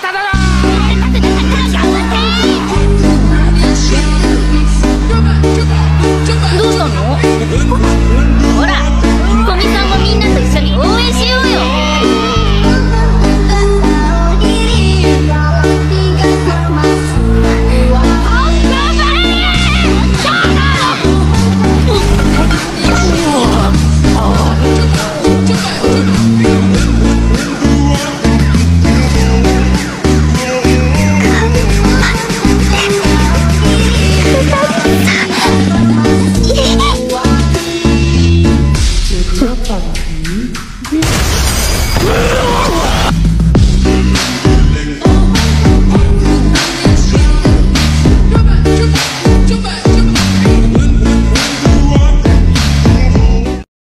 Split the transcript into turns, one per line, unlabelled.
trata
う